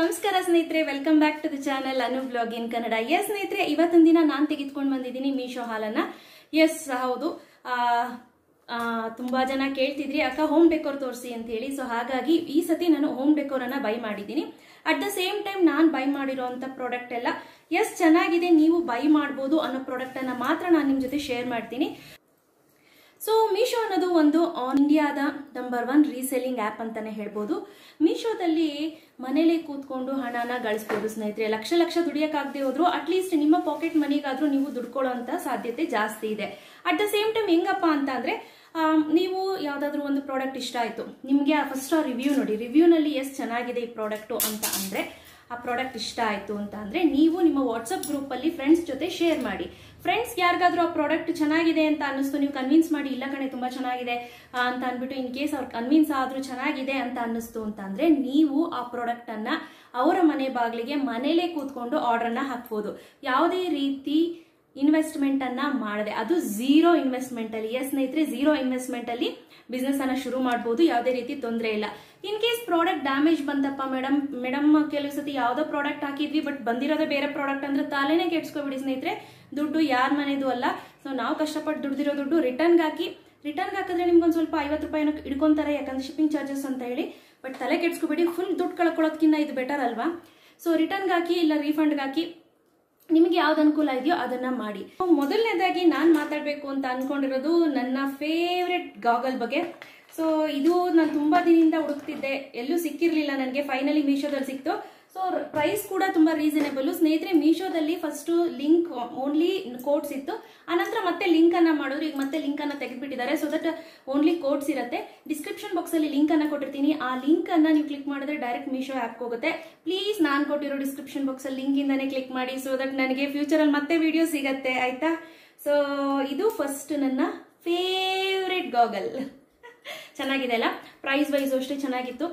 ನಮಸ್ಕಾರ ಸ್ನೇಹಿತರೆ welcome back to the channel Anu blog in Kannada. Yes ಸ್ನೇಹಿತರೆ, ಇವತ್ತಿನ ದಿನ ನಾನು ತೆಗೆದುಕೊಂಡು ಬಂದಿದ್ದೀನಿ ಮೀಶೋ ಹಾಲನ್ನ ಎಸ್ ಹೌದು. ತುಂಬಾ ಜನ ಕೇಳ್ತಿದ್ರಿ, ಅಕ್ಕ ಹೋಮ್ ಡೆಕೋರ್ ತೋರಿಸಿ ಅಂತ ಹೇಳಿ. ಸೊ ಹಾಗಾಗಿ ಈ ಸತಿ ನಾನು ಹೋಮ್ ಡೆಕೋರ್ ಅನ್ನ ಬೈ ಮಾಡಿದ್ದೀನಿ. ಅಟ್ ದ ಸೇಮ್ ಟೈಮ್ ನಾನು ಬೈ ಮಾಡಿರೋಂತ ಪ್ರಾಡಕ್ಟ್ ಎಲ್ಲ ಎಸ್ ಚೆನ್ನಾಗಿದೆ, ನೀವು ಬೈ ಮಾಡ್ಬೋದು ಅನ್ನೋ ಪ್ರಾಡಕ್ಟ್ ಅನ್ನ ಮಾತ್ರ ನಾನು ನಿಮ್ ಜೊತೆ ಶೇರ್ ಮಾಡ್ತೀನಿ. ಸೊ ಮೀಶೋ ಅನ್ನೋದು ಒಂದು ಆನ್ ಇಂಡಿಯಾದ ನಂಬರ್ ಒನ್ ರೀಸೆಲ್ಲಿಂಗ್ ಆ್ಯಪ್ ಅಂತಾನೆ ಹೇಳ್ಬೋದು. ಮೀಶೋದಲ್ಲಿ ಮನೇಲೆ ಕೂತ್ಕೊಂಡು ಹಣನ ಗಳಿಸ್ಬೋದು ಸ್ನೇಹಿತರೆ. ಲಕ್ಷ ಲಕ್ಷ ದುಡಿಯೋಕ್ಕಾಗದೆ ಹೋದ್ರು ಅಟ್ಲೀಸ್ಟ್ ನಿಮ್ಮ ಪಾಕೆಟ್ ಮನಿಗಾದರೂ ನೀವು ದುಡ್ಕೊಳ್ಳೋಂಥ ಸಾಧ್ಯತೆ ಜಾಸ್ತಿ ಇದೆ. ಅಟ್ ದ ಸೇಮ್ ಟೈಮ್ ಹೆಂಗಪ್ಪ ಅಂತ ಅಂದರೆ ನೀವು ಯಾವುದಾದ್ರೂ ಒಂದು ಪ್ರಾಡಕ್ಟ್ ಇಷ್ಟ ಆಯಿತು. ನಿಮಗೆ ಫಸ್ಟ್ ಆ ರಿವ್ಯೂ ನೋಡಿ. ರಿವ್ಯೂನಲ್ಲಿ ಎಷ್ಟು ಚೆನ್ನಾಗಿದೆ ಈ ಪ್ರಾಡಕ್ಟು ಅಂತ ಅಂದರೆ, ಆ ಪ್ರಾಡಕ್ಟ್ ಇಷ್ಟ ಆಯಿತು ಅಂತ ಅಂದರೆ, ನೀವು ನಿಮ್ಮ ವಾಟ್ಸಪ್ ಗ್ರೂಪಲ್ಲಿ ಫ್ರೆಂಡ್ಸ್ ಜೊತೆ ಶೇರ್ ಮಾಡಿ. ಫ್ರೆಂಡ್ಸ್ ಯಾರಿಗಾದ್ರೂ ಆ ಪ್ರಾಡಕ್ಟ್ ಚೆನ್ನಾಗಿದೆ ಅಂತ ಅನ್ನಿಸ್ತು, ನೀವು ಕನ್ವಿನ್ಸ್ ಮಾಡಿ, ಇಲ್ಲ ಕಣೆ, ತುಂಬಾ ಚೆನ್ನಾಗಿದೆ ಅಂತ ಅಂದ್ಬಿಟ್ಟು ಇನ್ ಕೇಸ್ ಅವ್ರು ಕನ್ವಿನ್ಸ್ ಆದ್ರೂ ಚೆನ್ನಾಗಿದೆ ಅಂತ ಅನ್ನಿಸ್ತು ಅಂತ ಅಂದ್ರೆ ನೀವು ಆ ಪ್ರಾಡಕ್ಟ್ ಅನ್ನ ಅವರ ಮನೆ ಬಾಗಿಲಿಗೆ ಮನೇಲೆ ಕೂತ್ಕೊಂಡು ಆರ್ಡರ್ನ ಹಾಕ್ಬೋದು. ಯಾವುದೇ ರೀತಿ ಇನ್ವೆಸ್ಟ್ಮೆಂಟ್ ಅನ್ನ ಮಾಡದೆ. ಅದು ಝೀರೋ ಇನ್ವೆಸ್ಟ್ಮೆಂಟ್ ಅಲ್ಲಿ. ಎಸ್ ಸ್ನೇಹಿತರೆ ಝೀರೋ ಇನ್ವೆಸ್ಟ್ಮೆಂಟ್ ಅಲ್ಲಿ ಬಿಸ್ನೆಸ್ ಅನ್ನ ಶುರು ಮಾಡಬಹುದು ಯಾವುದೇ ರೀತಿ ತೊಂದರೆ ಇಲ್ಲ. ಇನ್ ಕೇಸ್ ಪ್ರಾಡಕ್ಟ್ ಡ್ಯಾಮೇಜ್ ಬಂತಪ್ಪ ಮೇಡಮ್ ಮೇಡಮ್ ಕೆಲವು ಸತಿ ಯಾವ್ದೋ ಪ್ರಾಡಕ್ಟ್ ಹಾಕಿದ್ವಿ ಬಟ್ ಬಂದಿರೋದೇ ಬೇರೆ ಪ್ರಾಡಕ್ಟ್ ಅಂದ್ರೆ ತಾಲೇನೆ ಕೆಡ್ಸ್ಕೊಬಿಡಿ ಸ್ನೇಹಿತರೆ. ದುಡ್ಡು ಯಾರ ಮನೆದು ಅಲ್ಲ. ಸೊ ನಾವು ಕಷ್ಟಪಟ್ಟು ದುಡ್ದಿರೋ ದುಡ್ಡು ರಿಟರ್ನ್ಗೆ ಹಾಕಿ ರಿಟರ್ನ್ಗೆ ಹಾಕಿದ್ರೆ ನಿಮ್ಗೊಂದು ಸ್ವಲ್ಪ ಐವತ್ತು ರೂಪಾಯಿನ ಇಡ್ಕೊಂತಾರೆ ಯಾಕಂದ್ರೆ ಶಿಪ್ಪಿಂಗ್ ಚಾರ್ಜಸ್ ಅಂತ ಹೇಳಿ. ಬಟ್ ತಲೆ ಕೆಡ್ಸ್ಕೋಬಿಡಿ ಫುಲ್ ದುಡ್ಡು ಕಳ್ಕೊಳ್ಳೋದಕ್ಕಿಂತ ಇದು ಬೆಟರ್ ಅಲ್ವಾ? ಸೊ ರಿಟರ್ನ್ಗೆ ಹಾಕಿ ಇಲ್ಲ ರೀಫಂಡ್ಗೆ ಹಾಕಿ ನಿಮಗೆ ಯಾವ್ದು ಅನುಕೂಲ ಇದೆಯೋ ಅದನ್ನ ಮಾಡಿ. ಮೊದಲನೇದಾಗಿ ನಾನು ಮಾತಾಡಬೇಕು ಅಂತ ಅನ್ಕೊಂಡಿರೋದು ನನ್ನ ಫೇವ್ರೆಟ್ ಗಾಗಲ್ ಬಗ್ಗೆ. ಸೊ ಇದು ನಾನು ತುಂಬಾ ದಿನದಿಂದ ಹುಡುಕ್ತಿದ್ದೆ. ಎಲ್ಲೂ ಸಿಕ್ಕಿರ್ಲಿಲ್ಲ ನನಗೆ. ಫೈನಲಿ ಮೀಶೋದಲ್ಲಿ ಸಿಕ್ತು. ಸೊ ಪ್ರೈಸ್ ಕೂಡ ತುಂಬಾ ರೀಸನೇಬಲ್ ಸ್ನೇಹಿತರೆ ಮೀಶೋದಲ್ಲಿ ಫಸ್ಟ್ ಲಿಂಕ್ ಓನ್ಲಿ ಕೋಡ್ಸ್ ಇತ್ತು. ಆನಂತರ ಮತ್ತೆ ಲಿಂಕ್ ಅನ್ನ ಮಾಡಿದ್ರು. ಈಗ ಮತ್ತೆ ಲಿಂಕ್ ಅನ್ನ ತೆಗೆದ್ಬಿಟ್ಟಿದ್ದಾರೆ. ಸೊ ದಟ್ ಓನ್ಲಿ ಕೋಡ್ಸ್ ಇರುತ್ತೆ. ಡಿಸ್ಕ್ರಿಪ್ಷನ್ ಬಾಕ್ಸ್ ಅಲ್ಲಿ ಲಿಂಕ್ ಅನ್ನ ಕೊಟ್ಟಿರ್ತೀನಿ. ಆ ಲಿಂಕ್ ಅನ್ನ ನೀವು ಕ್ಲಿಕ್ ಮಾಡಿದ್ರೆ ಡೈರೆಕ್ಟ್ ಮೀಶೋ ಆಪ್ ಹೋಗುತ್ತೆ. ಪ್ಲೀಸ್ ನಾನು ಕೊಟ್ಟಿರೋ ಡಿಸ್ಕ್ರಿಪ್ಷನ್ ಬಾಕ್ಸ್ ಅಲ್ಲಿ ಲಿಂಕ್ ಇಂದಾನೆ ಕ್ಲಿಕ್ ಮಾಡಿ ಸೊ ದಟ್ ನನಗೆ ಫ್ಯೂಚರ್ ಅಲ್ಲಿ ಮತ್ತೆ ವಿಡಿಯೋ ಸಿಗತ್ತೆ. ಆಯ್ತಾ? ಸೊ ಇದು ಫಸ್ಟ್ ನನ್ನ ಫೇವ್ರೆಟ್ ಗಾಗಲ್ ಚೆನ್ನಾಗಿದೆ ಅಲ್ಲ? ಪ್ರೈಸ್ ವೈಸ್ ಅಷ್ಟೇ ಚೆನ್ನಾಗಿತ್ತು.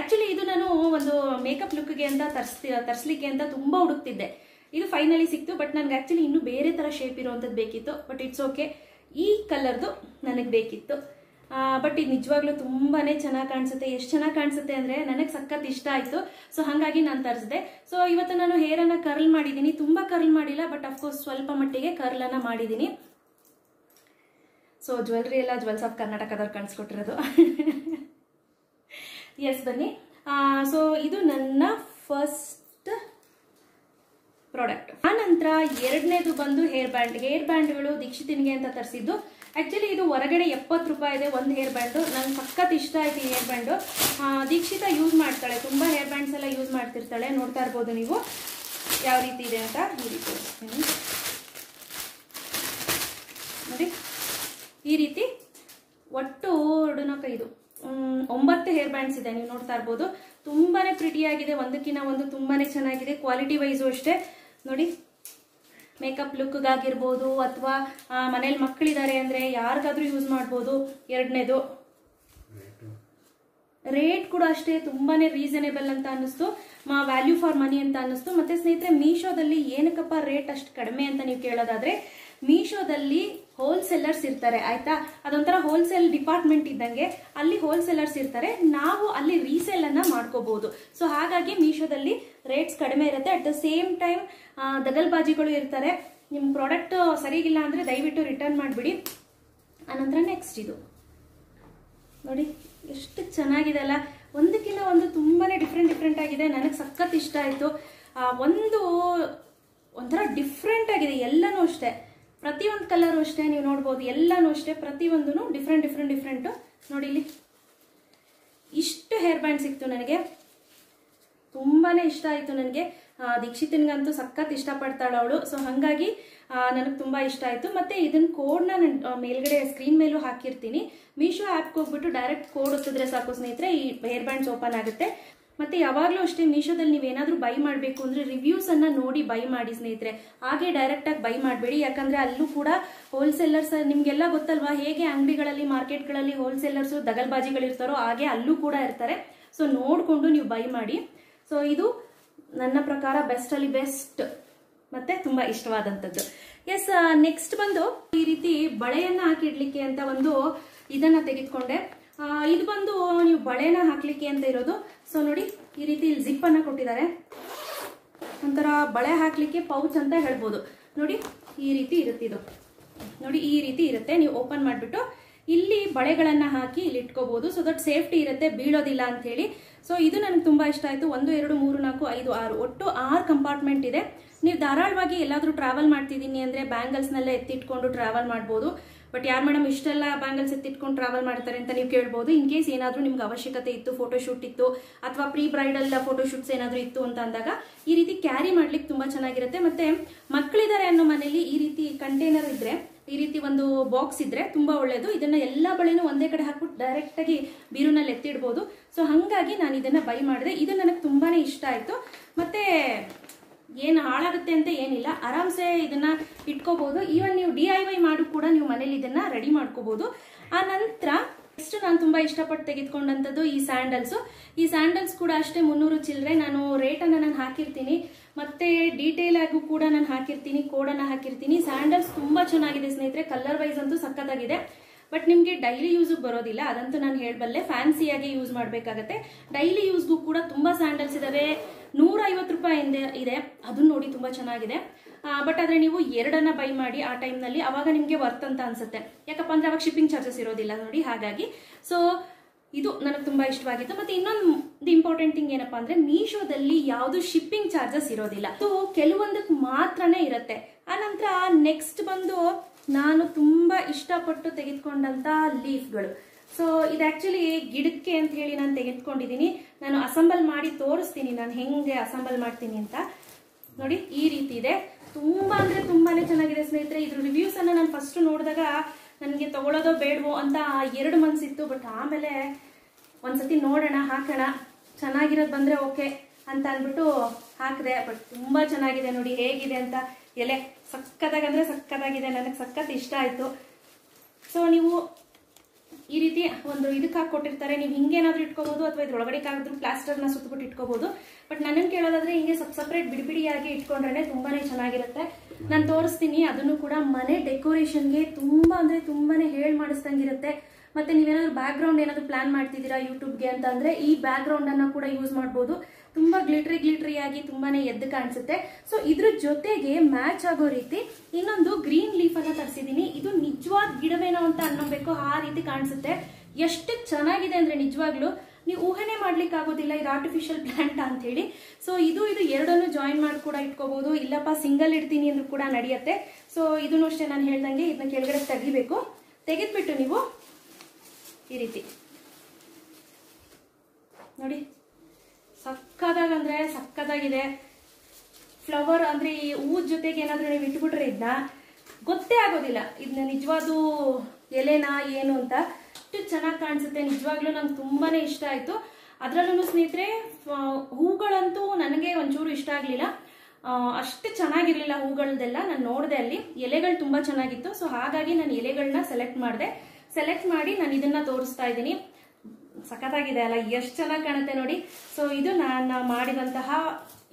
ಆಕ್ಚುಲಿ ಇದು ನಾನು ಒಂದು ಮೇಕಪ್ ಲುಕ್ಗೆ ಅಂತ ತರಿಸ್ತಿ, ತರಿಸ್ಲಿಕ್ಕೆ ಅಂತ ತುಂಬಾ ಹುಡುಕ್ತಿದ್ದೆ. ಇದು ಫೈನಲಿ ಸಿಕ್ತು ಬಟ್ ನನಗೆ ಆಕ್ಚುಲಿ ಇನ್ನೂ ಬೇರೆ ತರ ಶೇಪ್ ಇರುವಂಥದ್ದು ಬೇಕಿತ್ತು ಬಟ್ ಇಟ್ಸ್ ಓಕೆ ಈ ಕಲರ್ದು ನನಗೆ ಬೇಕಿತ್ತು. ಬಟ್ ಇದು ನಿಜವಾಗ್ಲೂ ತುಂಬಾನೇ ಚೆನ್ನಾಗಿ ಕಾಣಿಸುತ್ತೆ. ಎಷ್ಟು ಚೆನ್ನಾಗಿ ಕಾಣಿಸುತ್ತೆ ಅಂದ್ರೆ ನನಗೆ ಸಖತ್ ಇಷ್ಟ ಆಯ್ತು. ಸೊ ಹಾಗಾಗಿ ನಾನು ತರಿಸಿದೆ. ಸೊ ಇವತ್ತು ನಾನು ಹೇರ್ ಅನ್ನ ಕರ್ಲ್ ಮಾಡಿದ್ದೀನಿ ತುಂಬಾ ಕರ್ಲ್ ಮಾಡಿಲ್ಲ ಬಟ್ ಅಫ್ಕೋರ್ಸ್ ಸ್ವಲ್ಪ ಮಟ್ಟಿಗೆ ಕರ್ಲ್ ಅನ್ನ ಮಾಡಿದ್ದೀನಿ ಸೊ ಜ್ಯುವೆಲ್ರಿ ಎಲ್ಲ ಜ್ಯುವೆಲ್ಸ್ ಆಫ್ ಕರ್ನಾಟಕದವ್ರು ಕಳ್ಸಿಕೊಟ್ಟಿರೋದು. ಎಸ್ ಬನ್ನಿ. ಸೊ ಇದು ನನ್ನ ಫಸ್ಟ್ ಪ್ರಾಡಕ್ಟ್ ಆ ನಂತರ ಎರಡನೇದು ಬಂದು ಹೇರ್ ಬ್ಯಾಂಡ್ ಹೇರ್ ಬ್ಯಾಂಡ್ಗಳು ದೀಕ್ಷಿತಿನ್ಗೆ ಅಂತ ತರಿಸಿದ್ದು. ಆ್ಯಕ್ಚುಲಿ ಇದು ಹೊರಗಡೆ ಎಪ್ಪತ್ತು ರೂಪಾಯಿ ಇದೆ ಒಂದು ಹೇರ್ ಬ್ಯಾಂಡು ನಂಗೆ ಸಖತ್ ಇಷ್ಟ ಆಯ್ತು ಈ ಹೇರ್ ಬ್ಯಾಂಡು ದೀಕ್ಷಿತ ಯೂಸ್ ಮಾಡ್ತಾಳೆ. ತುಂಬ ಹೇರ್ ಬ್ಯಾಂಡ್ಸ್ ಎಲ್ಲ ಯೂಸ್ ಮಾಡ್ತಿರ್ತಾಳೆ. ನೋಡ್ತಾ ಇರ್ಬೋದು ನೀವು. ಯಾವ ರೀತಿ ಇದೆ ಅಂತ ಈ ರೀತಿ ತೋರಿಸ್ತೀನಿ. ನೋಡಿ ಈ ರೀತಿ ಒಟ್ಟು ಎರಡು ನಾಲ್ಕು ಐದು ಒಂಬತ್ತು ಹೇರ್ ಬ್ಯಾಂಡ್ಸ್ ಇದೆ ನೀವು ನೋಡ್ತಾ ಇರ್ಬೋದು. ತುಂಬಾನೇ ಪ್ರಿಟಿ ಆಗಿದೆ ಒಂದಕ್ಕಿಂತ ಒಂದು ತುಂಬಾನೇ ಚೆನ್ನಾಗಿದೆ ಕ್ವಾಲಿಟಿ ವೈಸು ಅಷ್ಟೇ. ನೋಡಿ ಮೇಕಪ್ ಲುಕ್ಗಾಗಿರ್ಬೋದು ಅಥವಾ ಮನೇಲಿ ಮಕ್ಕಳಿದ್ದಾರೆ ಅಂದ್ರೆ ಯಾರಿಗಾದ್ರೂ ಯೂಸ್ ಮಾಡ್ಬೋದು. ಎರಡನೇದು. ರೇಟ್ ಕೂಡ ಅಷ್ಟೇ ತುಂಬಾನೇ ರೀಸನೇಬಲ್ ಅಂತ ಅನ್ನಿಸ್ತು. ವ್ಯಾಲ್ಯೂ ಫಾರ್ ಮನಿ ಅಂತ ಅನ್ನಿಸ್ತು. ಮತ್ತೆ ಸ್ನೇಹಿತರೆ ಮೀಶೋದಲ್ಲಿ ಏನಕ್ಕಪ್ಪ ರೇಟ್ ಅಷ್ಟು ಕಡಿಮೆ ಅಂತ ನೀವು ಕೇಳೋದಾದ್ರೆ ಮೀಶೋದಲ್ಲಿ ಹೋಲ್ಸೇಲರ್ಸ್ ಇರ್ತಾರೆ, ಆಯ್ತಾ? ಅದೊಂಥರ ಹೋಲ್ಸೇಲ್ ಡಿಪಾರ್ಟ್ಮೆಂಟ್ ಇದ್ದಂಗೆ ಅಲ್ಲಿ ಹೋಲ್ಸೇಲರ್ಸ್ ಇರ್ತಾರೆ. ನಾವು ಅಲ್ಲಿ ರೀಸೇಲ್ ಅನ್ನ ಮಾಡ್ಕೋಬಹುದು ಸೊ ಹಾಗಾಗಿ ಮೀಶೋದಲ್ಲಿ ರೇಟ್ಸ್ ಕಡಿಮೆ ಇರುತ್ತೆ. ಅಟ್ ದ ಸೇಮ್ ಟೈಮ್ ದಗಲ್ಬಾಜಿಗಳು ಇರ್ತಾರೆ. ನಿಮ್ಮ ಪ್ರಾಡಕ್ಟ್ ಸರಿಗಿಲ್ಲ ಅಂದ್ರೆ ದಯವಿಟ್ಟು ರಿಟರ್ನ್ ಮಾಡಿಬಿಡಿ. ಆನಂತರ ನೆಕ್ಸ್ಟ್ ಇದು. ನೋಡಿ, ಎಷ್ಟು ಚೆನ್ನಾಗಿದೆ ಅಲ್ಲ? ಒಂದಕ್ಕಿಂತ ಒಂದು ತುಂಬಾನೇ ಡಿಫ್ರೆಂಟ್ ಡಿಫ್ರೆಂಟ್ ಆಗಿದೆ. ನನಗೆ ಸಖತ್ ಇಷ್ಟ ಆಯ್ತು. ಒಂದು ಒಂಥರ ಡಿಫ್ರೆಂಟ್ ಆಗಿದೆ. ಎಲ್ಲನೂ ಅಷ್ಟೇ. ಪ್ರತಿಯೊಂದು ಕಲರು ಅಷ್ಟೇ ನೀವು ನೋಡ್ಬೋದು, ಎಲ್ಲಾನು ಅಷ್ಟೇ ಪ್ರತಿಯೊಂದೂ ಡಿಫ್ರೆಂಟ್ ಡಿಫ್ರೆಂಟ್ ಡಿಫ್ರೆಂಟು ನೋಡಿ ಇಲ್ಲಿ. ಇಷ್ಟು ಹೇರ್ ಬ್ಯಾಂಡ್ ಸಿಕ್ತು ನನಗೆ. ತುಂಬಾನೇ ಇಷ್ಟ ಆಯ್ತು ನನಗೆ. ದೀಕ್ಷಿತನಿಗಂತೂ ಸಖತ್ ಇಷ್ಟಪಡ್ತಾಳೆ ಅವಳು. ಸೊ ಹಾಗಾಗಿ ನನಗೆ ತುಂಬಾ ಇಷ್ಟ ಆಯ್ತು. ಮತ್ತೆ ಇದನ್ನ ಕೋಡ್ನ ನಾನು ಮೇಲ್ಗಡೆ ಸ್ಕ್ರೀನ್ ಮೇಲೂ ಹಾಕಿರ್ತೀನಿ. ಮೀಶೋ ಆ್ಯಪ್ಗೆ ಹೋಗ್ಬಿಟ್ಟು ಡೈರೆಕ್ಟ್ ಕೋಡ್ ಒತ್ತಿದ್ರೆ ಸಾಕು ಸ್ನೇಹಿತರೆ, ಈ ಹೇರ್ ಬ್ಯಾಂಡ್ಸ್ ಓಪನ್ ಆಗುತ್ತೆ. ಮತ್ತೆ ಯಾವಾಗಲೂ ಅಷ್ಟೇ ಮೀಶೋದಲ್ಲಿ ನೀವೇನಾದ್ರೂ ಬೈ ಮಾಡಬೇಕು ಅಂದ್ರೆ ರಿವ್ಯೂಸ್ ಅನ್ನ ನೋಡಿ ಬೈ ಮಾಡಿ ಸ್ನೇಹಿತರೆ. ಹಾಗೆ ಡೈರೆಕ್ಟ್ ಆಗಿ ಬೈ ಮಾಡಬೇಡಿ. ಯಾಕಂದ್ರೆ ಅಲ್ಲೂ ಕೂಡ ಹೋಲ್ಸೇಲರ್ಸ್ ನಿಮ್ಗೆಲ್ಲ ಗೊತ್ತಲ್ವಾ ಹೇಗೆ ಅಂಗಡಿಗಳಲ್ಲಿ, ಮಾರ್ಕೆಟ್ಗಳಲ್ಲಿ ಹೋಲ್ಸೇಲರ್ಸ್ ದಗಲ್ಬಾಜಿಗಳಿರ್ತಾರೋ ಹಾಗೆ ಅಲ್ಲೂ ಕೂಡ ಇರ್ತಾರೆ. ಸೊ ನೋಡಿಕೊಂಡು ನೀವು ಬೈ ಮಾಡಿ. ಸೊ ಇದು ನನ್ನ ಪ್ರಕಾರ ಬೆಸ್ಟ್ ಅಲ್ಲಿ ಬೆಸ್ಟ್ ಮತ್ತೆ ತುಂಬಾ ಇಷ್ಟವಾದಂಥದ್ದು. ಎಸ್ ನೆಕ್ಸ್ಟ್ ಬಂದು ಈ ರೀತಿ ಬಳೆಯನ್ನ ಹಾಕಿಡ್ಲಿಕ್ಕೆ ಅಂತ ಒಂದು ಇದನ್ನ ತೆಗೆದುಕೊಂಡೆ. ಇದು ಬಂದು ನೀವು ಬಳೆನ ಹಾಕ್ಲಿಕ್ಕೆ ಅಂತ ಇರೋದು. ಸೊ ನೋಡಿ, ಈ ರೀತಿ ಇಲ್ಲಿ ಜಿಪ್ ಅನ್ನ ಕೊಟ್ಟಿದ್ದಾರೆ. ಒಂಥರ ಬಳೆ ಹಾಕ್ಲಿಕ್ಕೆ ಪೌಚ್ ಅಂತ ಹೇಳ್ಬೋದು. ನೋಡಿ, ಈ ರೀತಿ ಇರುತ್ತೆ ಇದು. ನೋಡಿ, ಈ ರೀತಿ ಇರುತ್ತೆ. ನೀವು ಓಪನ್ ಮಾಡಿಬಿಟ್ಟು ಇಲ್ಲಿ ಬಳೆಗಳನ್ನ ಹಾಕಿ ಇಲ್ಲಿ ಇಟ್ಕೋಬಹುದು ಸೊ ದಟ್ ಸೇಫ್ಟಿ ಇರುತ್ತೆ, ಬೀಳೋದಿಲ್ಲ ಅಂತ ಹೇಳಿ ಸೊ ಇದು ನನಗೆ ತುಂಬಾ ಇಷ್ಟ ಆಯ್ತು. ಒಂದು, ಎರಡು, ಮೂರು, ನಾಲ್ಕು, ಐದು, ಆರು. ಒಟ್ಟು ಆರು ಕಂಪಾರ್ಟ್ಮೆಂಟ್ ಇದೆ. ನೀವು ಧಾರಾಳವಾಗಿ ಎಲ್ಲಾದರೂ ಟ್ರಾವೆಲ್ ಮಾಡ್ತಿದ್ದೀನಿ ಅಂದ್ರೆ ಬ್ಯಾಂಗಲ್ಸ್ನೆಲ್ಲ ಎತ್ತಿಟ್ಕೊಂಡು ಟ್ರಾವೆಲ್ ಮಾಡ್ಬೋದು. ಬಟ್ ಯಾರು ಮೇಡಮ್ ಇಷ್ಟೆಲ್ಲ ಬ್ಯಾಂಗಲ್ಸ್ ಎತ್ತಿಟ್ಕೊಂಡು ಟ್ರಾವೆಲ್ ಮಾಡ್ತಾರೆ ಅಂತ ನೀವು ಕೇಳ್ಬೋದು. ಇನ್ ಕೇಸ್ ಏನಾದರೂ ನಿಮ್ಗೆ ಅವಶ್ಯಕತೆ ಇತ್ತು ಫೋಟೋಶೂಟ್ ಇತ್ತು, ಅಥವಾ ಪ್ರೀ ಬ್ರೈಡಲ್ ಫೋಟೋಶೂಟ್ಸ್ ಏನಾದರೂ ಇತ್ತು ಅಂತ ಅಂದಾಗ ಈ ರೀತಿ ಕ್ಯಾರಿ ಮಾಡ್ಲಿಕ್ಕೆ ತುಂಬ ಚೆನ್ನಾಗಿರುತ್ತೆ. ಮತ್ತೆ ಮಕ್ಕಳಿದ್ದಾರೆ ಅನ್ನೋ ಮನೇಲಿ ಈ ರೀತಿ ಕಂಟೈನರ್ ಇದ್ರೆ, ಈ ರೀತಿ ಒಂದು ಬಾಕ್ಸ್ ಇದ್ರೆ ತುಂಬಾ ಒಳ್ಳೇದು. ಇದನ್ನ ಎಲ್ಲ ಬಳೆನೂ ಒಂದೇ ಕಡೆ ಹಾಕ್ಬಿಟ್ಟು ಡೈರೆಕ್ಟ್ ಆಗಿ ಬೀರುನಲ್ಲಿ ಎತ್ತಿಡ್ಬೋದು. ಸೊ ಹಂಗಾಗಿ ನಾನು ಇದನ್ನ ಬೈ ಮಾಡಿದೆ. ಇದು ನನಗೆ ತುಂಬಾನೇ ಇಷ್ಟ ಆಯ್ತು. ಮತ್ತೆ ಏನು ಹಾಳಾಗುತ್ತೆ ಅಂತ ಏನಿಲ್ಲ. ಆರಾಮ್ಸೆ ಇದನ್ನ ಇಟ್ಕೋಬಹುದು ಈವನ್ ನೀವು ಡಿ ಐ ವೈ ಮಾಡು ಕೂಡ ನೀವು ಮನೇಲಿ ಇದನ್ನ ರೆಡಿ ಮಾಡ್ಕೋಬಹುದು ಆ ನಂತರ ನೆಕ್ಸ್ಟ್ ನಾನು ತುಂಬಾ ಇಷ್ಟಪಟ್ಟು ತೆಗೆದುಕೊಂಡಂಥದ್ದು ಈ ಸ್ಯಾಂಡಲ್ಸ್ ಈ ಸ್ಯಾಂಡಲ್ಸ್ ಕೂಡ ಅಷ್ಟೇ ಮುನ್ನೂರು ಚಿಲ್ಲರೆ ನಾನು ರೇಟನ್ನು ನಾನು ಹಾಕಿರ್ತೀನಿ. ಮತ್ತೆ ಡೀಟೇಲ್ ಆಗು ಕೂಡ ನಾನು ಹಾಕಿರ್ತೀನಿ. ಕೋಡನ್ನು ಹಾಕಿರ್ತೀನಿ. ಸ್ಯಾಂಡಲ್ಸ್ ತುಂಬಾ ಚೆನ್ನಾಗಿದೆ ಸ್ನೇಹಿತರೆ. ಕಲರ್ ವೈಸ್ ಅಂತೂ ಸಖತ್ತಾಗಿದೆ. ಬಟ್ ನಿಮಗೆ ಡೈಲಿ ಯೂಸಿಗೆ ಬರೋದಿಲ್ಲ. ಅದಂತೂ ನಾನು ಹೇಳಬಲ್ಲೆ ಫ್ಯಾನ್ಸಿಯಾಗಿ ಯೂಸ್ ಮಾಡಬೇಕಾಗತ್ತೆ. ಡೈಲಿ ಯೂಸ್ಗೂ ಕೂಡ ತುಂಬಾ ಸ್ಯಾಂಡಲ್ಸ್ ಇದಾವೆ. ನೂರ ಐವತ್ತು ರೂಪಾಯಿ ಇದೆ. ಅದನ್ನ ನೋಡಿ ತುಂಬಾ ಚೆನ್ನಾಗಿದೆ. ಬಟ್ ಆದರೆ ನೀವು ಎರಡನ್ನ ಬೈ ಮಾಡಿ ಆ ಟೈಮ್ನಲ್ಲಿ ಅವಾಗ ನಿಮಗೆ ವರ್ತ್ ಅಂತ ಅನ್ಸುತ್ತೆ. ಯಾಕಪ್ಪ ಅಂದರೆ ಅವಾಗ ಶಿಪ್ಪಿಂಗ್ ಚಾರ್ಜಸ್ ಇರೋದಿಲ್ಲ ನೋಡಿ, ಹಾಗಾಗಿ. ಸೊ ಇದು ನನಗೆ ತುಂಬಾ ಇಷ್ಟವಾಗಿತ್ತು. ಮತ್ತೆ ಇನ್ನೊಂದು ಇಂಪಾರ್ಟೆಂಟ್ ಥಿಂಗ್ ಏನಪ್ಪಾ ಅಂದರೆ ಮೀಶೋದಲ್ಲಿ ಯಾವುದು ಶಿಪ್ಪಿಂಗ್ ಚಾರ್ಜಸ್ ಇರೋದಿಲ್ಲ. ಸೊ ಕೆಲವೊಂದಕ್ಕೆ ಮಾತ್ರನೇ ಇರುತ್ತೆ. ಆ ನಂತರ ನೆಕ್ಸ್ಟ್ ಬಂದು ನಾನು ತುಂಬ ಇಷ್ಟಪಟ್ಟು ತೆಗೆದುಕೊಂಡಂತ ಲೀಫ್ಗಳು. ಸೊ ಇದು ಆಕ್ಚುಲಿ ಗಿಡಕ್ಕೆ ಅಂತ ಹೇಳಿ ನಾನು ತೆಗೆದುಕೊಂಡಿದ್ದೀನಿ ನಾನು ಅಸೆಂಬಲ್ ಮಾಡಿ ತೋರಿಸ್ತೀನಿ. ನಾನು ಹೆಂಗೆ ಅಸೆಂಬಲ್ ಮಾಡ್ತೀನಿ ಅಂತ. ನೋಡಿ, ಈ ರೀತಿ ಇದೆ. ತುಂಬ ಅಂದ್ರೆ ತುಂಬಾನೇ ಚೆನ್ನಾಗಿದೆ ಸ್ನೇಹಿತರೆ. ಇದ್ರ ರಿವ್ಯೂಸ್ ಅನ್ನ ನಾನು ಫಸ್ಟ್ ನೋಡಿದಾಗ ನನಗೆ ತಗೊಳ್ಳೋದೋ ಬೇಡವೋ ಅಂತ ಎರಡು ಮನ್ಸಿತ್ತು. ಬಟ್ ಆಮೇಲೆ ಒಂದ್ಸತಿ ನೋಡೋಣ, ಹಾಕೋಣ. ಚೆನ್ನಾಗಿರೋದು ಬಂದ್ರೆ ಓಕೆ ಅಂತ ಅಂದ್ಬಿಟ್ಟು ಹಾಕಿದೆ. ಬಟ್ ತುಂಬಾ ಚೆನ್ನಾಗಿದೆ ನೋಡಿ, ಹೇಗಿದೆ ಅಂತ. ಎಲೆ ಸಕ್ಕತ್ತಾಗಂದ್ರೆ ಸಕ್ಕತ್ತಾಗಿದೆ, ನನಗೆ ಸಖತ್ ಇಷ್ಟ ಆಯ್ತು. ಸೊ ನೀವು ಈ ರೀತಿ ಒಂದು ಇದಕ್ಕೆ ಹಾಕಿ ಕೊಟ್ಟಿರ್ತಾರೆ. ನೀವು ಹಿಂಗೇನಾದ್ರೂ ಇಟ್ಕೋಬಹುದು ಅಥವಾ ಇದ್ರೊಳಗಡೆ ಏನಾದ್ರೂ ಪ್ಲಾಸ್ಟರ್ನ ಸುತ್ತಬಿಟ್ಟು ಇಟ್ಕೋಬಹುದು ಬಟ್ ನನ್ನ ಕೇಳೋದಾದ್ರೆ ಹಿಂಗೆ ಸಪ್ ಸಪ್ರೇಟ್ ಬಿಡಿಬಿಡಿಯಾಗಿ ಇಟ್ಕೊಂಡ್ರೆ ತುಂಬಾನೇ ಚೆನ್ನಾಗಿರುತ್ತೆ. ನಾನು ತೋರಿಸ್ತೀನಿ, ಅದನ್ನು ಕೂಡ ಮನೆ ಡೆಕೋರೇಷನ್ಗೆ ತುಂಬಾ ಅಂದ್ರೆ ತುಂಬಾನೇ ಹೇಳ್ ಮಾಡಿಸ್ದಂಗಿರುತ್ತೆ. ಮತ್ತೆ ನೀವೇನಾದ್ರು ಬ್ಯಾಕ್ ಗ್ರೌಂಡ್ ಏನಾದ್ರು ಪ್ಲಾನ್ ಮಾಡ್ತಿದ್ದೀರಾ ಯೂಟ್ಯೂಬ್ಗೆ ಅಂತ ಅಂದ್ರೆ ಈ ಬ್ಯಾಕ್ ಗ್ರೌಂಡ್ ಅನ್ನ ಕೂಡ ಯೂಸ್ ಮಾಡಬಹುದು ತುಂಬಾ ಗ್ಲಿಟ್ರಿ ಗ್ಲಿಟ್ರಿ ಆಗಿ ತುಂಬಾನೇ ಎದ್ದು ಕಾಣಿಸುತ್ತೆ. ಸೊ ಇದ್ರ ಜೊತೆಗೆ ಮ್ಯಾಚ್ ಆಗೋ ರೀತಿ ಇನ್ನೊಂದು ಗ್ರೀನ್ ಲೀಫ್ ಅನ್ನ ತರಿಸಿದೀನಿ. ಇದು ನಿಜವಾದ ಗಿಡವೇನೋ ಅಂತ ಅನ್ನೋಬೇಕು ಆ ರೀತಿ ಕಾಣಿಸುತ್ತೆ. ಎಷ್ಟು ಚೆನ್ನಾಗಿದೆ ಅಂದ್ರೆ ನಿಜವಾಗ್ಲು ನೀವು ಊಹೆನೆ ಮಾಡ್ಲಿಕ್ಕೆ ಆಗೋದಿಲ್ಲ, ಇದು ಆರ್ಟಿಫಿಷಿಯಲ್ ಪ್ಲಾಂಟ್ ಅಂತ ಹೇಳಿ. ಸೊ ಇದು ಇದು ಎರಡನ್ನು ಜಾಯಿನ್ ಮಾಡಿ ಕೂಡ ಇಟ್ಕೋಬಹುದು ಇಲ್ಲಪ್ಪ ಸಿಂಗಲ್ ಇಡ್ತೀನಿ ಅಂದ್ರೂ ಕೂಡ ನಡೆಯುತ್ತೆ. ಸೊ ಇದನ್ನು ಅಷ್ಟೇ ನಾನು ಹೇಳ್ದಂಗೆ ಇದನ್ನ ಕೆಳಗಡೆ ತೆಗಿಬೇಕು. ತೆಗೆದ್ಬಿಟ್ಟು ನೀವು ಈ ರೀತಿ. ನೋಡಿ. ಸಕ್ಕದಾಗ ಅಂದ್ರೆ ಸಕ್ಕದಾಗಿದೆ. ಫ್ಲವರ್ ಅಂದ್ರೆ ಈ ಹೂ ಜೊತೆಗೆ ಏನಾದ್ರೂ ನೀವು ಇಟ್ಬಿಟ್ರೆ ಇದನ್ನ ಗೊತ್ತೇ ಆಗೋದಿಲ್ಲ. ಇದನ್ನ ನಿಜವಾದು ಎಲೆನಾ ಏನು ಅಂತ ಅಷ್ಟು ಚೆನ್ನಾಗಿ ಕಾಣಿಸುತ್ತೆ. ನಿಜವಾಗ್ಲೂ ನಂಗೆ ತುಂಬಾನೇ ಇಷ್ಟ ಆಯ್ತು. ಅದ್ರಲ್ಲೂ ಸ್ನೇಹಿತರೆ ಹೂಗಳಂತೂ ನನಗೆ ಒಂಚೂರು ಇಷ್ಟ ಆಗ್ಲಿಲ್ಲ. ಅಷ್ಟು ಚೆನ್ನಾಗಿರ್ಲಿಲ್ಲ ಹೂಗಳದೆಲ್ಲ. ನಾನು ನೋಡಿದೆ ಅಲ್ಲಿ. ಎಲೆಗಳು ತುಂಬಾ ಚೆನ್ನಾಗಿತ್ತು. ಸೊ ಹಾಗಾಗಿ ನಾನು ಎಲೆಗಳನ್ನ ಸೆಲೆಕ್ಟ್ ಮಾಡಿದೆ. ಸೆಲೆಕ್ಟ್ ಮಾಡಿ ನಾನು ಇದನ್ನ ತೋರಿಸ್ತಾ ಇದ್ದೀನಿ. ಸಖತ್ತಾಗಿದೆ ಅಲ್ಲ, ಎಷ್ಟು ಚೆನ್ನಾಗಿ ಕಾಣುತ್ತೆ ನೋಡಿ. ಸೊ ಇದು ನಾನು ಮಾಡಿದಂತಹ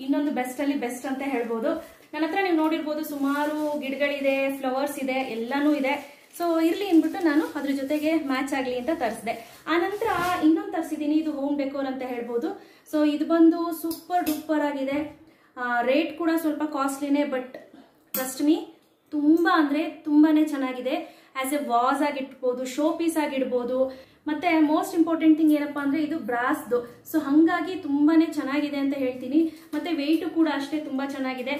ಇನ್ನೊಂದು ಬೆಸ್ಟ್ ಅಲ್ಲಿ ಬೆಸ್ಟ್ ಅಂತ ಹೇಳ್ಬೋದು. ನನ್ನ ಹತ್ರ ನೀವು ನೋಡಿರ್ಬೋದು, ಸುಮಾರು ಗಿಡಗಳಿದೆ ಫ್ಲವರ್ಸ್ ಇದೆ, ಎಲ್ಲಾನು ಇದೆ. ಸೊ ಇರ್ಲಿ ಅಂದ್ಬಿಟ್ಟು ನಾನು ಅದ್ರ ಜೊತೆಗೆ ಮ್ಯಾಚ್ ಆಗಲಿ ಅಂತ ತರಿಸಿದೆ. ಆನಂತರ ಇನ್ನೊಂದು ತರಿಸಿದ್ದೀನಿ ಇದು ಹೋಮ್ ಡೆಕೋರ್ ಅಂತ ಹೇಳ್ಬೋದು. ಸೊ ಇದು ಬಂದು ಸೂಪರ್ ಡೂಪರ್ ಆಗಿದೆ. ರೇಟ್ ಕೂಡ ಸ್ವಲ್ಪ ಕಾಸ್ಟ್ಲಿನೇ ಬಟ್ ಟ್ರಸ್ಟ್ ಮೀ ತುಂಬಾ ಅಂದ್ರೆ ತುಂಬಾನೇ ಚೆನ್ನಾಗಿದೆ. ಆಸ್ ಎ ವಾಸ್ ಆಗಿ ಇಟ್ಬೋದು ಶೋ ಪೀಸ್ ಆಗಿ ಇಡ್ಬೋದು ಮತ್ತೆ ಮೋಸ್ಟ್ ಇಂಪಾರ್ಟೆಂಟ್ ಥಿಂಗ್ ಏನಪ್ಪಾ ಅಂದ್ರೆ ಇದು ಬ್ರಾಸ್ದು ಸೊ ಹಂಗಾಗಿ ತುಂಬಾನೇ ಚೆನ್ನಾಗಿದೆ ಅಂತ ಹೇಳ್ತೀನಿ. ಮತ್ತೆ ವೆಯ್ಟು ಕೂಡ ಅಷ್ಟೇ ತುಂಬಾ ಚೆನ್ನಾಗಿದೆ.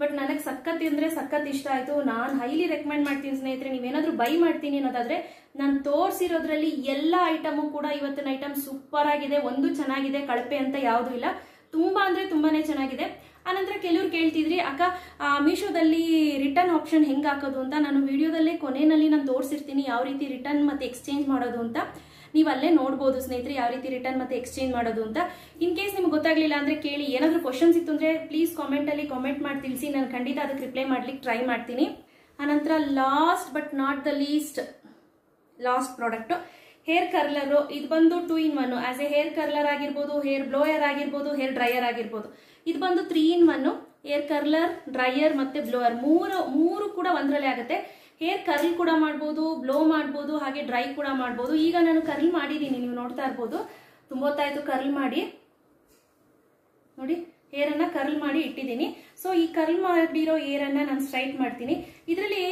ಬಟ್ ನನಗೆ ಸಖತ್ ಅಂದ್ರೆ ಸಖತ್ ಇಷ್ಟ ಆಯ್ತು. ನಾನು ಹೈಲಿ ರೆಕಮೆಂಡ್ ಮಾಡ್ತೀನಿ ಸ್ನೇಹಿತರೆ, ನೀವೇನಾದ್ರೂ ಬೈ ಮಾಡ್ತೀನಿ ಅನ್ನೋದಾದ್ರೆ, ನಾನು ತೋರಿಸಿರೋದ್ರಲ್ಲಿ ಎಲ್ಲ ಐಟಮು ಕೂಡ ಇವತ್ತಿನ ಐಟಮ್ ಸೂಪರ್ ಆಗಿದೆ, ಒಂದು ಚೆನ್ನಾಗಿದೆ, ಕಳಪೆ ಅಂತ ಯಾವುದೂ ಇಲ್ಲ. ತುಂಬಾ ಅಂದ್ರೆ ತುಂಬಾನೇ ಚೆನ್ನಾಗಿದೆ. ಆನಂತರ ಕೆಲವ್ರು ಕೇಳ್ತಿದ್ರಿ, ಅಕ್ಕ ಮೀಶೋದಲ್ಲಿ ರಿಟರ್ನ್ ಆಪ್ಷನ್ ಹೆಂಗ್ ಹಾಕೋದು ಅಂತ? ನಾನು ವಿಡಿಯೋದಲ್ಲೇ ಕೊನೆಯಲ್ಲಿ ನಾನು ತೋರಿಸಿರ್ತೀನಿ ಯಾವ ರೀತಿ ರಿಟರ್ನ್ ಮತ್ತೆ ಎಕ್ಸ್ಚೇಂಜ್ ಮಾಡೋದು ಅಂತ. ನೀವು ಅಲ್ಲೇ ನೋಡ್ಬೋದು ಸ್ನೇಹಿತರೆ ಯಾವ ರೀತಿ ರಿಟರ್ನ್ ಮತ್ತೆ ಎಕ್ಸ್ಚೇಂಜ್ ಮಾಡೋದು ಅಂತ. ಇನ್ ಕೇಸ್ ನಿಮ್ಗೆ ಗೊತ್ತಾಗ್ಲಿಲ್ಲ ಅಂದ್ರೆ ಕೇಳಿ, ಏನಾದ್ರೂ ಕ್ವಶನ್ಸ್ ಇತ್ತು ಅಂದ್ರೆ ಪ್ಲೀಸ್ ಕಾಮೆಂಟ್ ಅಲ್ಲಿ ಕಾಮೆಂಟ್ ಮಾಡಿ ತಿಳಿಸಿ, ನಾನು ಖಂಡಿತ ಅದಕ್ಕೆ ರಿಪ್ಲೈ ಮಾಡ್ಲಿಕ್ಕೆ ಟ್ರೈ ಮಾಡ್ತೀನಿ. ಆನಂತರ last but not the least last product hair curler ಇದು ಬಂದು two in one as a hair curler ಆಗಿರ್ಬೋದು ಹೇರ್ ಬ್ಲೋಯರ್ ಆಗಿರ್ಬೋದು ಹೇರ್ ಡ್ರೈಯರ್ ಆಗಿರ್ಬೋದು. ಇದು ಬಂದು three in one air curler dryer ಮತ್ತೆ ಬ್ಲೋವರ್ ಮೂರು ಮೂರು ಕೂಡ ಒಂದರಲ್ಲೇ ಆಗುತ್ತೆ. ಹೇರ್ ಕರ್ಲ್ ಕೂಡ ಮಾಡ್ಬೋದು ಬ್ಲೋ ಮಾಡ್ಬೋದು, ಹಾಗೆ ಡ್ರೈ ಕೂಡ ಮಾಡ್ಬೋದು. ಈಗ ನಾನು ಕರ್ಲ್ ಮಾಡಿದ್ದೀನಿ, ನೀವು ನೋಡ್ತಾ ಇರ್ಬೋದು. ತುಂಬೊತ್ತಾಯ್ತು ಕರ್ಲ್ ಮಾಡಿ. ನೋಡಿ ಹೇರನ್ನ ಕರ್ಲ್ ಮಾಡಿ ಇಟ್ಟಿದ್ದೀನಿ. ಸೊ ಈ ಕರ್ಲ್ ಮಾಡಿರೋ ಏರನ್ನ ನಾನು ಸ್ಟ್ರೈಟ್ ಮಾಡ್ತೀನಿ. ಇದರಲ್ಲಿ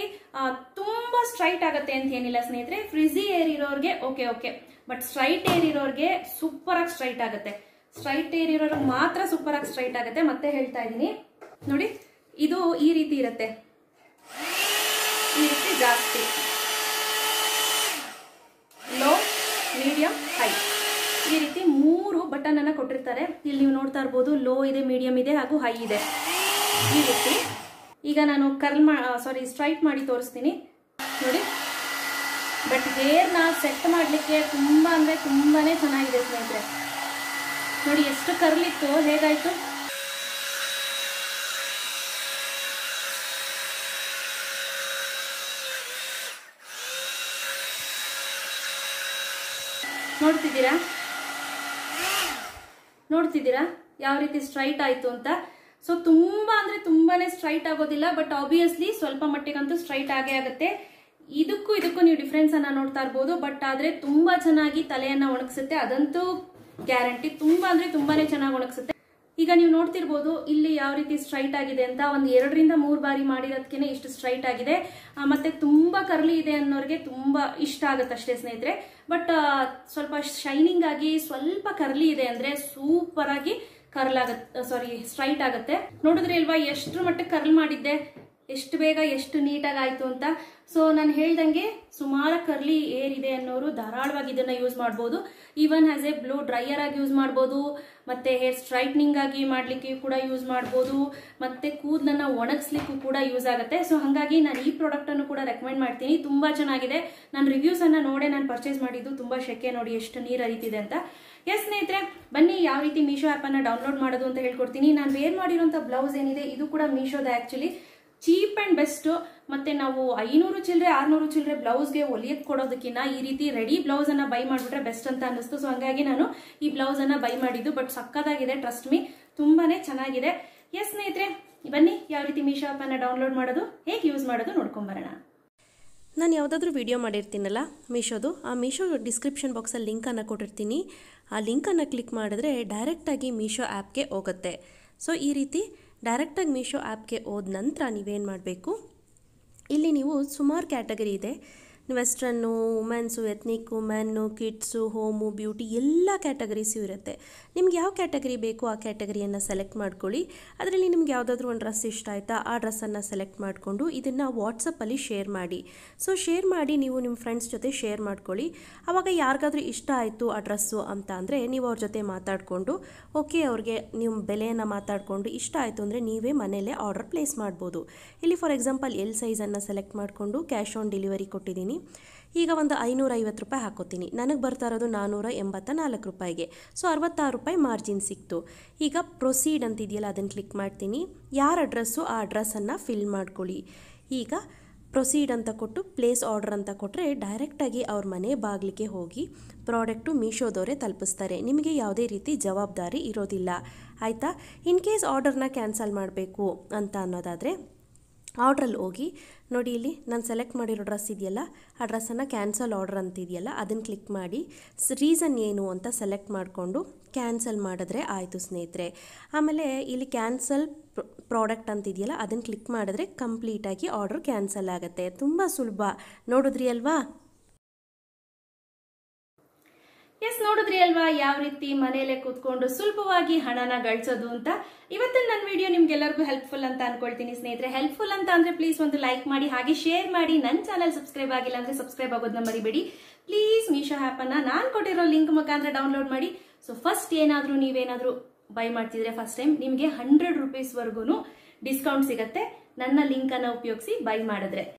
ತುಂಬಾ ಸ್ಟ್ರೈಟ್ ಆಗುತ್ತೆ ಅಂತ ಏನಿಲ್ಲ ಸ್ನೇಹಿತರೆ. ಫ್ರಿಜಿ ಏರ್ ಇರೋರ್ಗೆ okay okay but straight hair ಇರೋರ್ಗೆ ಸೂಪರ್ ಆಗಿ ಸ್ಟ್ರೈಟ್ ಆಗುತ್ತೆ. ಸ್ಟ್ರೈಟ್ ಏರ್ ಮಾತ್ರ ಸೂಪರ್ ಆಗಿ ಸ್ಟ್ರೈಟ್ ಆಗುತ್ತೆ. ಮತ್ತೆ ಹೇಳ್ತಾ ಇದ್ದೀನಿ. ನೋಡಿ, ಇದು ಈ ರೀತಿ ಇರುತ್ತೆ. ಈ ರೀತಿ ಜಾಸ್ತಿ. ಲೋ ಮೀಡಿಯಂ ಹೈ ಈ ರೀತಿ ಮೂರು ಬಟನ್ ಅನ್ನ ಕೊಟ್ಟಿರ್ತಾರೆ. ಇಲ್ಲಿ ನೀವು ನೋಡ್ತಾ ಇರ್ಬೋದು ಲೋ ಇದೆ ಮೀಡಿಯಂ ಇದೆ, ಹಾಗೂ ಹೈ ಇದೆ. ಈ ರೀತಿ. ಈಗ ನಾನು ಕರ್ಲ್ ಮಾ ಸಾರಿ ಸ್ಟ್ರೈಟ್ ಮಾಡಿ ತೋರಿಸ್ತೀನಿ. ನೋಡಿ. ಬಟ್ ಹೇರ್ನ ಸೆಟ್ ಮಾಡಲಿಕ್ಕೆ ತುಂಬ ಅಂದರೆ ತುಂಬಾ ಚೆನ್ನಾಗಿದೆ ಸ್ನೇಹಿತರೆ. ನೋಡಿ, ಎಷ್ಟು ಕರ್ಲಿತ್ತು, ಹೇಗಾಯಿತು? ನೋಡ್ತಿದ್ದೀರಾ? ನೋಡ್ತಿದ್ದೀರಾ? ಯಾವ ರೀತಿ ಸ್ಟ್ರೈಟ್ ಆಯ್ತು ಅಂತ? ಸೊ ತುಂಬಾ ಅಂದ್ರೆ ತುಂಬಾನೇ ಸ್ಟ್ರೈಟ್ ಆಗೋದಿಲ್ಲ ಬಟ್ ಆಬ್ವಿಯಸ್ಲಿ ಸ್ವಲ್ಪ ಮಟ್ಟಿಗಂತೂ ಸ್ಟ್ರೈಟ್ ಆಗೇ ಆಗುತ್ತೆ. ಇದಕ್ಕೂ ಇದಕ್ಕೂ ನೀವು ಡಿಫ್ರೆನ್ಸ್ ಅನ್ನ ನೋಡ್ತಾ ಇರ್ಬೋದು ಬಟ್ ಆದ್ರೆ ತುಂಬಾ ಚೆನ್ನಾಗಿ ತಲೆಯನ್ನ ಒಣಗಿಸುತ್ತೆ. ಅದಂತೂ ಗ್ಯಾರಂಟಿ ತುಂಬಾ ಅಂದ್ರೆ ತುಂಬಾನೇ ಚೆನ್ನಾಗಿ ಒಣಗಿಸುತ್ತೆ. ಈಗ ನೀವು ನೋಡ್ತಿರ್ಬೋದು ಇಲ್ಲಿ ಯಾವ ರೀತಿ ಸ್ಟ್ರೈಟ್ ಆಗಿದೆ ಅಂತ ಒಂದು ಎರಡರಿಂದ ಮೂರು ಬಾರಿ ಮಾಡಿರೋದಕ್ಕೆ ಇಷ್ಟು ಸ್ಟ್ರೈಟ್ ಆಗಿದೆ. ಮತ್ತೆ ತುಂಬಾ ಕರ್ಲಿ ಇದೆ ಅನ್ನೋರಿಗೆ ತುಂಬಾ ಇಷ್ಟ ಆಗುತ್ತೆ ಅಷ್ಟೇ ಸ್ನೇಹಿತರೆ. ಬಟ್ ಸ್ವಲ್ಪ ಶೈನಿಂಗ್ ಆಗಿ ಸ್ವಲ್ಪ ಕರ್ಲಿ ಇದೆ ಅಂದ್ರೆ ಸೂಪರ್ ಆಗಿ ಕರ್ಲ್ ಆಗತ್ತೆ ಸಾರಿ ಸ್ಟ್ರೈಟ್ ಆಗುತ್ತೆ. ನೋಡಿದ್ರೆ ಇಲ್ವಾ ಎಷ್ಟು ಮಟ್ಟಕ್ಕೆ ಕರ್ಲ್ ಮಾಡಿದ್ದೆ? ಎಷ್ಟು ಬೇಗ ಎಷ್ಟು ನೀಟಾಗಿ ಆಯಿತು ಅಂತ. ಸೊ ನಾನು ಹೇಳ್ದಂಗೆ ಸುಮಾರು ಕರ್ಲಿ ಏರ್ ಇದೆ ಅನ್ನೋರು ಧಾರಾಳವಾಗಿ ಇದನ್ನ ಯೂಸ್ ಮಾಡ್ಬೋದು. Even as a blow dryer ಆಗಿ ಯೂಸ್ ಮಾಡ್ಬೋದು. ಮತ್ತೆ ಹೇರ್ ಸ್ಟ್ರೈಟ್ನಿಂಗ್ ಆಗಿ ಮಾಡ್ಲಿಕ್ಕೆ ಕೂಡ ಯೂಸ್ ಮಾಡ್ಬೋದು. ಮತ್ತೆ ಕೂದಲನ್ನ ಒಣಗಿಸ್ಲಿಕ್ಕೂ ಕೂಡ ಯೂಸ್ ಆಗುತ್ತೆ. ಸೊ ಹಾಗಾಗಿ ನಾನು ಈ ಪ್ರಾಡಕ್ಟ್ ಅನ್ನು ಕೂಡ ರೆಕಮೆಂಡ್ ಮಾಡ್ತೀನಿ. ತುಂಬಾ ಚೆನ್ನಾಗಿದೆ. ನಾನು ರಿವ್ಯೂಸ್ ಅನ್ನ ನೋಡೇ ನಾನು ಪರ್ಚೇಸ್ ಮಾಡಿದ್ದು ತುಂಬಾ ಶೆಕೆ ನೋಡಿ ಎಷ್ಟು ನೀರು ಹರಿತಿದೆ ಅಂತ. ಎಸ್ ಸ್ನೇಹಿತರೆ, ಬನ್ನಿ ಯಾವ ರೀತಿ ಮೀಶೋ ಆ್ಯಪನ್ನು ಡೌನ್ಲೋಡ್ ಮಾಡೋದು ಅಂತ ಹೇಳ್ಕೊಡ್ತೀನಿ. ನಾನು ವೇರ್ ಮಾಡಿರೋಂಥ ಬ್ಲೌಸ್ ಏನಿದೆ, ಇದು ಕೂಡ ಮೀಶೋದ ಆಕ್ಚುಲಿ ಚೀಪ್ ಆ್ಯಂಡ್ ಬೆಸ್ಟ್. ಮತ್ತೆ ನಾವು ಐನೂರು ಚಿಲ್ಲರೆ ಆರ್ನೂರು ಚಿಲ್ಲರೆ ಬ್ಲೌಸ್ಗೆ ಹೊಲಿಯಕ್ ಕೊಡೋದಕ್ಕಿಂತ ಈ ರೀತಿ ರೆಡಿ ಬ್ಲೌಸನ್ನು ಬೈ ಮಾಡ್ಬಿಟ್ರೆ ಬೆಸ್ಟ್ ಅಂತ ಅನ್ನಿಸ್ತು. ಸೊ ಹಂಗಾಗಿ ನಾನು ಈ ಬ್ಲೌಸನ್ನು ಬೈ ಮಾಡಿದ್ದು. ಬಟ್ ಸಕ್ಕದಾಗಿದೆ ಟ್ರಸ್ಟ್ ಮೀ ತುಂಬಾನೇ ಚೆನ್ನಾಗಿದೆ. ಎಸ್ ಸ್ನೇಹಿತರೆ, ಬನ್ನಿ, ಯಾವ ರೀತಿ ಮೀಶೋ ಆ್ಯಪನ್ನು ಡೌನ್ಲೋಡ್ ಮಾಡೋದು, ಹೇಗೆ ಯೂಸ್ ಮಾಡೋದು ನೋಡ್ಕೊಂಬರೋಣ. ನಾನು ಯಾವುದಾದ್ರೂ ವಿಡಿಯೋ ಮಾಡಿರ್ತೀನಲ್ಲ ಮೀಶೋದು ಆ ಮೀಶೋ ಡಿಸ್ಕ್ರಿಪ್ಷನ್ ಬಾಕ್ಸಲ್ಲಿ ಲಿಂಕನ್ನು ಕೊಟ್ಟಿರ್ತೀನಿ. ಆ ಲಿಂಕನ್ನು ಕ್ಲಿಕ್ ಮಾಡಿದ್ರೆ ಡೈರೆಕ್ಟಾಗಿ ಮೀಶೋ ಆ್ಯಪ್ಗೆ ಹೋಗುತ್ತೆ. ಸೊ ಈ ರೀತಿ ಡೈರೆಕ್ಟಾಗಿ ಮೀಶೋ ಆ್ಯಪ್ಗೆ ಹೋದ ನಂತರ ನೀವೇನು ಮಾಡಬೇಕು? ಇಲ್ಲಿ ನೀವು ಸುಮಾರು ಕ್ಯಾಟಗರಿ ಇದೆ. Western women's ethnic women kids home beauty ಎಲ್ಲ ಕ್ಯಾಟಗರೀಸು ಇರುತ್ತೆ. ನಿಮ್ಗೆ ಯಾವ ಕ್ಯಾಟಗರಿ ಬೇಕು ಆ ಕ್ಯಾಟಗರಿಯನ್ನು ಸೆಲೆಕ್ಟ್ ಮಾಡ್ಕೊಳ್ಳಿ. ಅದರಲ್ಲಿ ನಿಮ್ಗೆ ಯಾವುದಾದ್ರೂ ಒಂದು ಡ್ರೆಸ್ ಇಷ್ಟ ಆಯಿತಾ ಆ ಡ್ರೆಸ್ಸನ್ನು ಸೆಲೆಕ್ಟ್ ಮಾಡಿಕೊಂಡು ಇದನ್ನು ವಾಟ್ಸಪ್ಪಲ್ಲಿ ಶೇರ್ ಮಾಡಿ. ಸೊ ಶೇರ್ ಮಾಡಿ ನೀವು ನಿಮ್ಮ ಫ್ರೆಂಡ್ಸ್ ಜೊತೆ ಶೇರ್ ಮಾಡ್ಕೊಳ್ಳಿ. ಆವಾಗ ಯಾರಿಗಾದ್ರೂ ಇಷ್ಟ ಆಯಿತು ಆ ಡ್ರೆಸ್ಸು ಅಂತ ಅಂದರೆ ನೀವು ಅವ್ರ ಜೊತೆ ಮಾತಾಡಿಕೊಂಡು ಓಕೆ ಅವ್ರಿಗೆ ನಿಮ್ಮ ಬೆಲೆಯನ್ನು ಮಾತಾಡಿಕೊಂಡು ಇಷ್ಟ ಆಯಿತು ಅಂದರೆ ನೀವೇ ಮನೆಯಲ್ಲೇ ಆರ್ಡರ್ ಪ್ಲೇಸ್ ಮಾಡ್ಬೋದು. ಇಲ್ಲಿ ಫಾರ್ ಎಕ್ಸಾಂಪಲ್ ಎಲ್ ಸೈಜನ್ನು ಸೆಲೆಕ್ಟ್ ಮಾಡಿಕೊಂಡು ಕ್ಯಾಶ್ ಆನ್ ಡೆಲಿವರಿ ಕೊಟ್ಟಿದ್ದೀನಿ. ಈಗ ಒಂದು ಐನೂರ ಐವತ್ತು ರೂಪಾಯಿ ಹಾಕೋತೀನಿ. ನನಗೆ ಬರ್ತಾ ಇರೋದು ನಾನ್ನೂರ ಎಂಬತ್ತ ನಾಲ್ಕು ರೂಪಾಯಿಗೆ. ಸೊ, ಅರವತ್ತಾರು ರೂಪಾಯಿ ಮಾರ್ಜಿನ್ ಸಿಕ್ತು. ಈಗ ಪ್ರೊಸೀಡ್ ಅಂತಿದೆಯಲ್ಲ ಅದನ್ನು ಕ್ಲಿಕ್ ಮಾಡ್ತೀನಿ. ಯಾರ ಅಡ್ರೆಸ್ಸು ಆ ಅಡ್ರೆಸ್ಸನ್ನು ಫಿಲ್ ಮಾಡ್ಕೊಳ್ಳಿ. ಈಗ ಪ್ರೊಸೀಡ್ ಅಂತ ಕೊಟ್ಟು ಪ್ಲೇಸ್ ಆರ್ಡರ್ ಅಂತ ಕೊಟ್ಟರೆ ಡೈರೆಕ್ಟಾಗಿ ಅವ್ರ ಮನೆ ಬಾಗಿಲಿಗೆ ಹೋಗಿ ಪ್ರಾಡಕ್ಟು ಮೀಶೋದವರೇ ತಲುಪಿಸ್ತಾರೆ. ನಿಮಗೆ ಯಾವುದೇ ರೀತಿ ಜವಾಬ್ದಾರಿ ಇರೋದಿಲ್ಲ. ಆಯಿತಾ? ಇನ್ ಕೇಸ್ ಆರ್ಡರ್ನ ಕ್ಯಾನ್ಸಲ್ ಮಾಡಬೇಕು ಅಂತ ಅನ್ನೋದಾದರೆ ಆರ್ಡ್ರಲ್ಲಿ ಹೋಗಿ ನೋಡಿ ಇಲ್ಲಿ ನಾನು ಸೆಲೆಕ್ಟ್ ಮಾಡಿರೋ ಡ್ರೆಸ್ ಇದೆಯಲ್ಲ, ಆ ಡ್ರೆಸ್ಸನ್ನು ಕ್ಯಾನ್ಸಲ್ ಆರ್ಡರ್ ಅಂತಿದೆಯಲ್ಲ, ಅದನ್ನು ಕ್ಲಿಕ್ ಮಾಡಿ. ರೀಸನ್ ಏನು ಅಂತ ಸೆಲೆಕ್ಟ್ ಮಾಡಿಕೊಂಡು ಕ್ಯಾನ್ಸಲ್ ಮಾಡಿದ್ರೆ ಆಯಿತು ಸ್ನೇಹಿತರೆ. ಆಮೇಲೆ ಇಲ್ಲಿ ಕ್ಯಾನ್ಸಲ್ ಪ್ರಾಡಕ್ಟ್ ಅಂತಿದೆಯಲ್ಲ, ಅದನ್ನು ಕ್ಲಿಕ್ ಮಾಡಿದ್ರೆ ಕಂಪ್ಲೀಟಾಗಿ ಆರ್ಡ್ರ್ ಕ್ಯಾನ್ಸಲ್ ಆಗುತ್ತೆ. ತುಂಬ ಸುಲಭ. ನೋಡಿದ್ರಿ ಅಲ್ವಾ? ಎಸ್, ನೋಡಿದ್ರಿ ಅಲ್ವಾ? ಯಾವ ರೀತಿ ಮನೆಯಲ್ಲೇ ಕೂತ್ಕೊಂಡು ಸುಲಭವಾಗಿ ಹಣನ ಗಳಿಸೋದು ಅಂತ? ಇವತ್ತಿನ ನನ್ನ ವಿಡಿಯೋ ನಿಮ್ಗೆಲ್ಲರಿಗೂ ಹೆಲ್ಪ್ಫುಲ್ ಅಂತ ಅನ್ಕೊಳ್ತೀನಿ ಸ್ನೇಹಿತರೆ. ಹೆಲ್ಪ್ಫುಲ್ ಅಂತ ಅಂದ್ರೆ ಪ್ಲೀಸ್ ಒಂದು ಲೈಕ್ ಮಾಡಿ, ಹಾಗೆ ಶೇರ್ ಮಾಡಿ. ನನ್ನ ಚಾನಲ್ ಸಬ್ಸ್ಕ್ರೈಬ್ ಆಗಿಲ್ಲ ಅಂದ್ರೆ ಸಬ್ಸ್ಕ್ರೈಬ್ ಆಗೋದನ್ನ ಮರಿಬೇಡಿ. ಪ್ಲೀಸ್ ಮೀಶೋ ಆ್ಯಪ್ ಅನ್ನ ನಾನು ಕೊಟ್ಟಿರೋ ಲಿಂಕ್ ಮುಖಾಂತರ ಡೌನ್ಲೋಡ್ ಮಾಡಿ. ಸೊ ಫಸ್ಟ್ ಏನಾದರೂ ನೀವೇನಾದರೂ ಬೈ ಮಾಡ್ತಿದ್ರೆ ಫಸ್ಟ್ ಟೈಮ್ ನಿಮಗೆ ಹಂಡ್ರೆಡ್ ರುಪೀಸ್ ವರ್ಗು ಡಿಸ್ಕೌಂಟ್ ಸಿಗತ್ತೆ. ನನ್ನ ಲಿಂಕ್ ಅನ್ನ ಉಪಯೋಗಿಸಿ ಬೈ ಮಾಡಿದ್ರೆ.